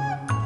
Música